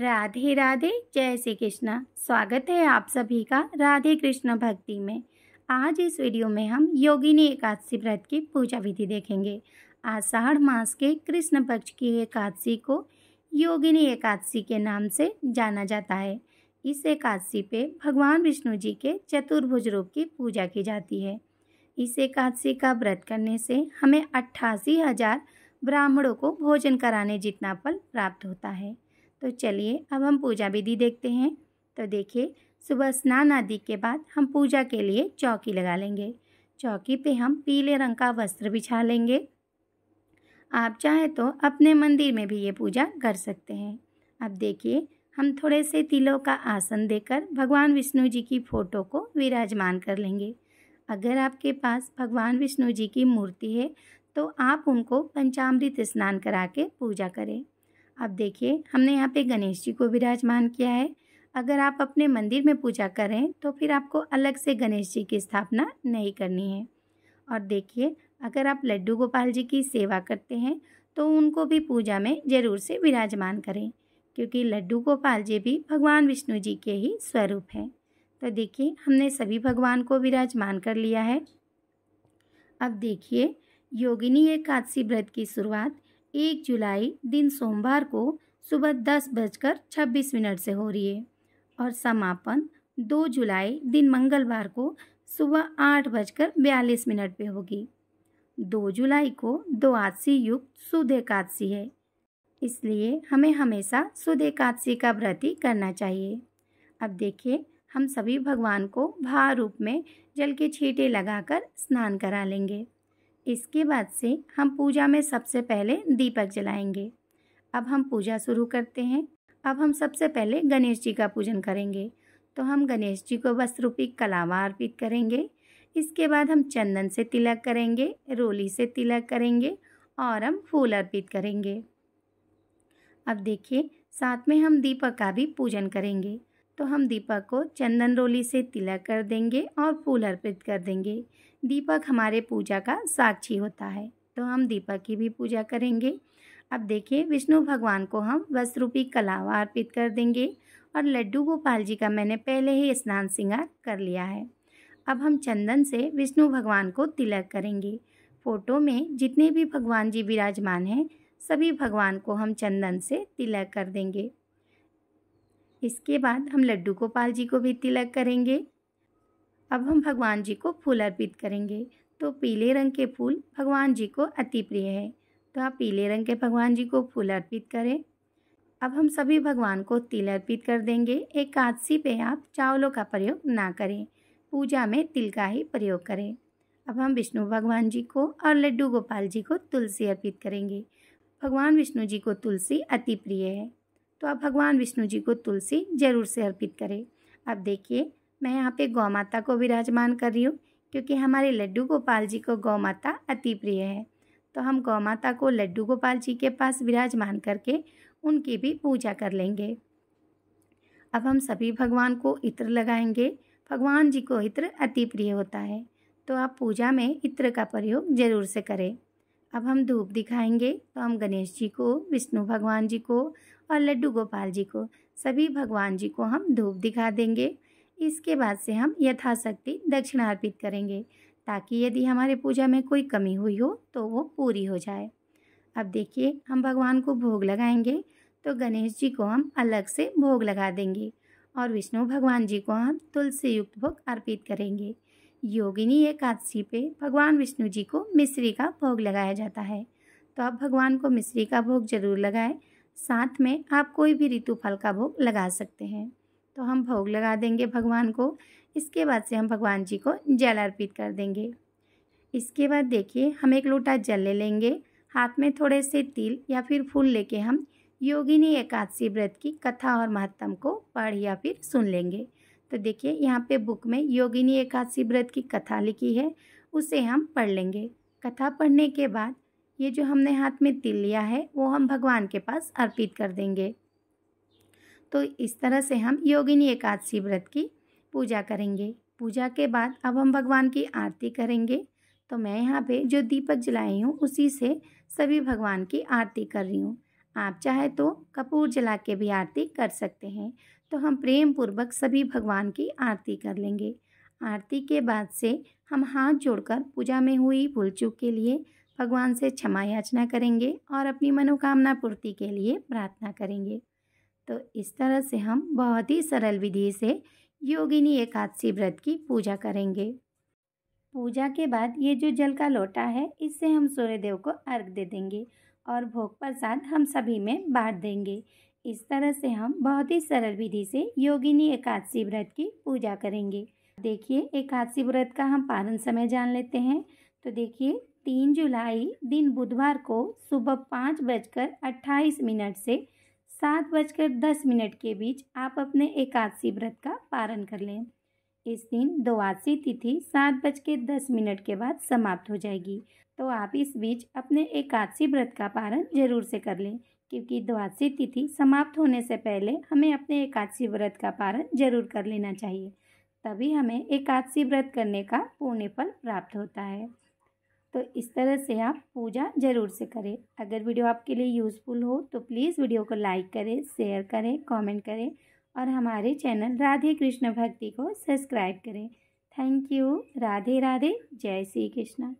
राधे राधे, जय श्री कृष्णा। स्वागत है आप सभी का राधे कृष्ण भक्ति में। आज इस वीडियो में हम योगिनी एकादशी व्रत की पूजा विधि देखेंगे। आषाढ़ मास के कृष्ण पक्ष की एकादशी को योगिनी एकादशी के नाम से जाना जाता है। इस एकादशी पे भगवान विष्णु जी के चतुर्भुज रूप की पूजा की जाती है। इस एकादशी का व्रत करने से हमें अट्ठासी हज़ार ब्राह्मणों को भोजन कराने जितना फल प्राप्त होता है। तो चलिए अब हम पूजा विधि देखते हैं। तो देखिए, सुबह स्नान आदि के बाद हम पूजा के लिए चौकी लगा लेंगे। चौकी पे हम पीले रंग का वस्त्र बिछा लेंगे। आप चाहें तो अपने मंदिर में भी ये पूजा कर सकते हैं। अब देखिए, हम थोड़े से तिलों का आसन देकर भगवान विष्णु जी की फ़ोटो को विराजमान कर लेंगे। अगर आपके पास भगवान विष्णु जी की मूर्ति है तो आप उनको पंचामृत स्नान करा के पूजा करें। अब देखिए, हमने यहाँ पे गणेश जी को विराजमान किया है। अगर आप अपने मंदिर में पूजा करें तो फिर आपको अलग से गणेश जी की स्थापना नहीं करनी है। और देखिए, अगर आप लड्डू गोपाल जी की सेवा करते हैं तो उनको भी पूजा में ज़रूर से विराजमान करें, क्योंकि लड्डू गोपाल जी भी भगवान विष्णु जी के ही स्वरूप हैं। तो देखिए, हमने सभी भगवान को विराजमान कर लिया है। अब देखिए, योगिनी एकादशी व्रत की शुरुआत एक जुलाई दिन सोमवार को सुबह दस बजकर छब्बीस मिनट से हो रही है और समापन दो जुलाई दिन मंगलवार को सुबह आठ बजकर बयालीस मिनट पे होगी। दो जुलाई को दो आदसी युक्त सुध एकादशी है, इसलिए हमें हमेशा सुध एकादशी का व्रत ही करना चाहिए। अब देखिए, हम सभी भगवान को भार रूप में जल के छींटे लगाकर स्नान करा लेंगे। इसके बाद से हम पूजा में सबसे पहले दीपक जलाएँगे। अब हम पूजा शुरू करते हैं। अब हम सबसे पहले गणेश जी का पूजन करेंगे। तो हम गणेश जी को वस्त्र रूपी कलावा अर्पित करेंगे। इसके बाद हम चंदन से तिलक करेंगे, रोली से तिलक करेंगे और हम फूल अर्पित करेंगे। अब देखिए, साथ में हम दीपक का भी पूजन करेंगे। तो हम दीपक को चंदन रोली से तिलक कर देंगे और फूल अर्पित कर देंगे। दीपक हमारे पूजा का साक्षी होता है तो हम दीपक की भी पूजा करेंगे। अब देखिए, विष्णु भगवान को हम वस्त्रूपी कलावा अर्पित कर देंगे और लड्डू गोपाल जी का मैंने पहले ही स्नान श्रृंगार कर लिया है। अब हम चंदन से विष्णु भगवान को तिलक करेंगे। फ़ोटो में जितने भी भगवान जी विराजमान हैं, सभी भगवान को हम चंदन से तिलक कर देंगे। इसके बाद हम लड्डू गोपाल जी को भी तिलक करेंगे। अब हम भगवान जी को फूल अर्पित करेंगे। तो पीले रंग के फूल भगवान जी को अति प्रिय है। तो आप पीले रंग के भगवान जी को फूल अर्पित करें। अब हम सभी भगवान को तिल अर्पित कर देंगे। एकादशी पे आप चावलों का प्रयोग ना करें। पूजा में तिल का ही प्रयोग करें। अब हम विष्णु भगवान जी को और लड्डू गोपाल जी को तुलसी अर्पित करेंगे। भगवान विष्णु जी को तुलसी अति प्रिय है। तो आप भगवान विष्णु जी को तुलसी ज़रूर से अर्पित करें। अब देखिए, मैं यहाँ पे गौ माता को विराजमान कर रही हूँ, क्योंकि हमारे लड्डू गोपाल जी को गौ माता अति प्रिय है। तो हम गौ माता को लड्डू गोपाल जी के पास विराजमान करके उनकी भी पूजा कर लेंगे। अब हम सभी भगवान को इत्र लगाएँगे। भगवान जी को इत्र अति प्रिय होता है। तो आप पूजा में इत्र का प्रयोग ज़रूर से करें। अब हम धूप दिखाएँगे तो हम गणेश जी को, विष्णु भगवान जी को और लड्डू गोपाल जी को, सभी भगवान जी को हम धूप दिखा देंगे। इसके बाद से हम यथाशक्ति दक्षिणा अर्पित करेंगे ताकि यदि हमारे पूजा में कोई कमी हुई हो तो वो पूरी हो जाए। अब देखिए, हम भगवान को भोग लगाएँगे तो गणेश जी को हम अलग से भोग लगा देंगे और विष्णु भगवान जी को हम तुलसी युक्त भोग अर्पित करेंगे। योगिनी एकादशी पे भगवान विष्णु जी को मिश्री का भोग लगाया जाता है। तो आप भगवान को मिश्री का भोग ज़रूर लगाएँ। साथ में आप कोई भी ऋतु फल का भोग लगा सकते हैं। तो हम भोग लगा देंगे भगवान को। इसके बाद से हम भगवान जी को जल अर्पित कर देंगे। इसके बाद देखिए, हम एक लोटा जल ले लेंगे। हाथ में थोड़े से तिल या फिर फूल लेके हम योगिनी एकादशी व्रत की कथा और महत्तम को पढ़ या फिर सुन लेंगे। तो देखिए, यहाँ पे बुक में योगिनी एकादशी व्रत की कथा लिखी है, उसे हम पढ़ लेंगे। कथा पढ़ने के बाद ये जो हमने हाथ में तिल लिया है, वो हम भगवान के पास अर्पित कर देंगे। तो इस तरह से हम योगिनी एकादशी व्रत की पूजा करेंगे। पूजा के बाद अब हम भगवान की आरती करेंगे। तो मैं यहाँ पे जो दीपक जलाई हूँ, उसी से सभी भगवान की आरती कर रही हूँ। आप चाहे तो कपूर जला के भी आरती कर सकते हैं। तो हम प्रेम पूर्वक सभी भगवान की आरती कर लेंगे। आरती के बाद से हम हाथ जोड़कर पूजा में हुई भूल चूक के लिए भगवान से क्षमा याचना करेंगे और अपनी मनोकामना पूर्ति के लिए प्रार्थना करेंगे। तो इस तरह से हम बहुत ही सरल विधि से योगिनी एकादशी व्रत की पूजा करेंगे। पूजा के बाद ये जो जल का लोटा है, इससे हम सूर्यदेव को अर्घ दे देंगे। और भोग प्रसाद हम सभी में बांट देंगे। इस तरह से हम बहुत ही सरल विधि से योगिनी एकादशी व्रत की पूजा करेंगे। देखिए, एकादशी व्रत का हम पारण समय जान लेते हैं। तो देखिए, तीन जुलाई दिन बुधवार को सुबह पाँच बजकर अट्ठाईस मिनट से सात बजकर दस मिनट के बीच आप अपने एकादशी व्रत का पारण कर लें। इस दिन द्वादशी तिथि सात बज के दस मिनट के बाद समाप्त हो जाएगी। तो आप इस बीच अपने एकादशी व्रत का पारण ज़रूर से कर लें, क्योंकि द्वादशी तिथि समाप्त होने से पहले हमें अपने एकादशी व्रत का पारण ज़रूर कर लेना चाहिए। तभी हमें एकादशी व्रत करने का पुण्य फल प्राप्त होता है। तो इस तरह से आप पूजा ज़रूर से करें। अगर वीडियो आपके लिए यूज़फुल हो तो प्लीज़ वीडियो को लाइक करें, शेयर करें, कमेंट करें और हमारे चैनल राधे कृष्ण भक्ति को सब्सक्राइब करें। Thank you. राधे राधे। जय श्री कृष्ण।